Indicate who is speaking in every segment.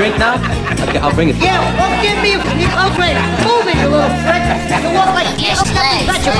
Speaker 1: drink now? Okay, I'll bring it.
Speaker 2: Yeah, well, give me a okay. Move it, you little prick. You walk like you
Speaker 3: Yes, legs.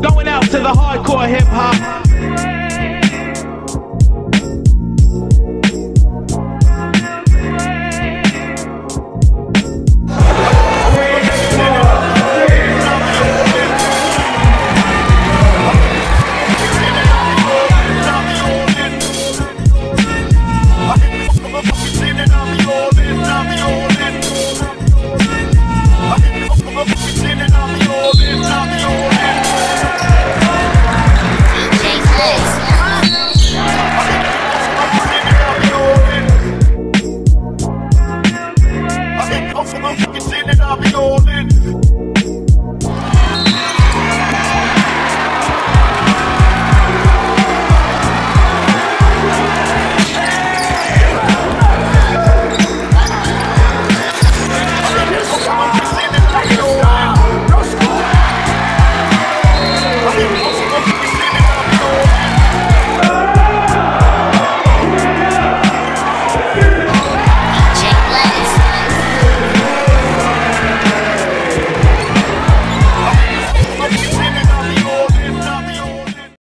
Speaker 4: Going out to the hardcore hip hop.